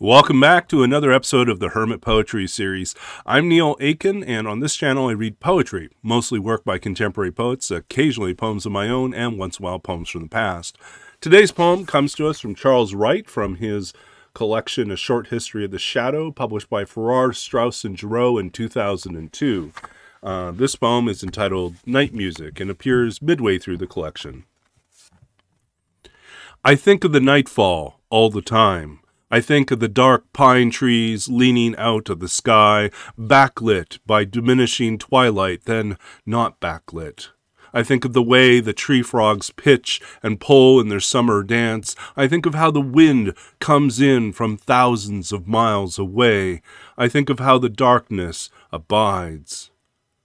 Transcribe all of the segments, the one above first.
Welcome back to another episode of the Hermit Poetry Series. I'm Neil Aitken, and on this channel I read poetry, mostly work by contemporary poets, occasionally poems of my own, and once in a while poems from the past. Today's poem comes to us from Charles Wright from his collection A Short History of the Shadow, published by Farrar, Straus, and Giroux in 2002. Uh, this poem is entitled Night Music and appears midway through the collection. I think of the nightfall all the time. I think of the dark pine trees leaning out of the sky, backlit by diminishing twilight, then not backlit. I think of the way the tree frogs pitch and pull in their summer dance. I think of how the wind comes in from thousands of miles away. I think of how the darkness abides.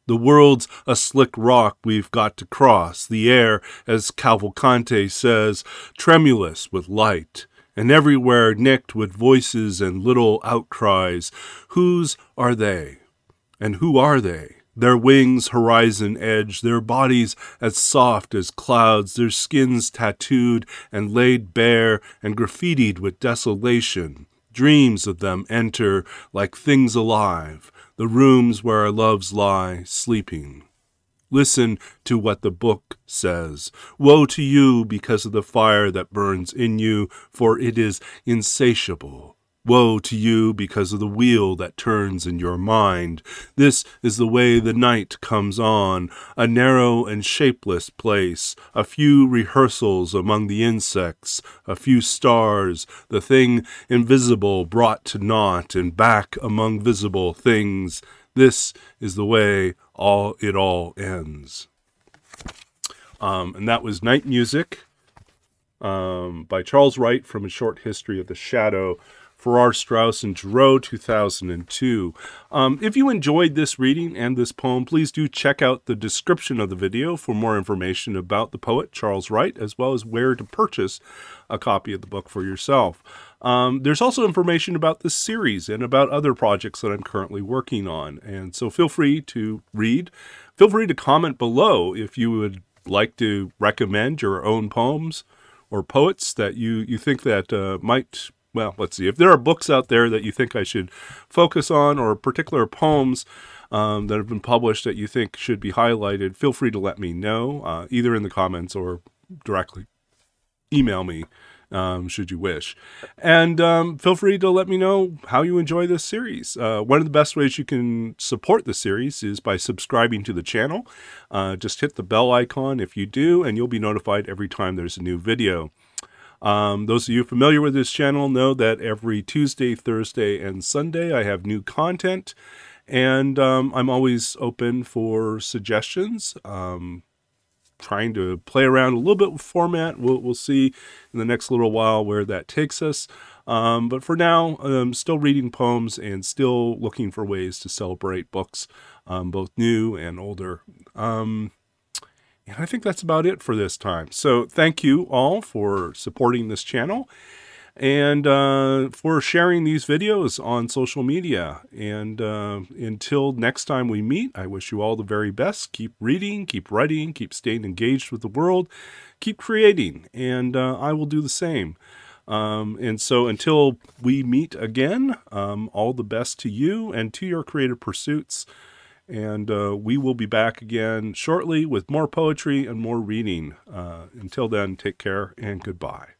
The world's a slick rock we've got to cross, the air, as Cavalcanti says, tremulous with light and everywhere nicked with voices and little outcries. Whose are they? And who are they? Their wings horizon edge, their bodies as soft as clouds, their skins tattooed and laid bare and graffitied with desolation. Dreams of them enter like things alive, the rooms where our loves lie sleeping. Listen to what the book says. Woe to you because of the fire that burns in you, for it is insatiable. Woe to you because of the wheel that turns in your mind. This is the way the night comes on, a narrow and shapeless place, a few rehearsals among the insects, a few stars, the thing invisible brought to naught and back among visible things. This is the way all it all ends. Um, and that was Night Music um, by Charles Wright from A Short History of the Shadow, Farrar, Straus, and Giroux, 2002. Um, if you enjoyed this reading and this poem, please do check out the description of the video for more information about the poet Charles Wright, as well as where to purchase a copy of the book for yourself. Um, there's also information about this series and about other projects that I'm currently working on. And so feel free to read. Feel free to comment below if you would like to recommend your own poems or poets that you, you think that uh, might, well, let's see, if there are books out there that you think I should focus on or particular poems um, that have been published that you think should be highlighted, feel free to let me know, uh, either in the comments or directly email me um, should you wish. And um, feel free to let me know how you enjoy this series. Uh, one of the best ways you can support the series is by subscribing to the channel. Uh, just hit the bell icon if you do, and you'll be notified every time there's a new video. Um, those of you familiar with this channel know that every Tuesday, Thursday, and Sunday I have new content, and um, I'm always open for suggestions. Um, trying to play around a little bit with format. We'll, we'll see in the next little while where that takes us. Um, but for now, I'm still reading poems and still looking for ways to celebrate books, um, both new and older. Um, and I think that's about it for this time. So thank you all for supporting this channel and uh, for sharing these videos on social media. And uh, until next time we meet, I wish you all the very best. Keep reading, keep writing, keep staying engaged with the world, keep creating, and uh, I will do the same. Um, and so until we meet again, um, all the best to you and to your creative pursuits. And uh, we will be back again shortly with more poetry and more reading. Uh, until then, take care and goodbye.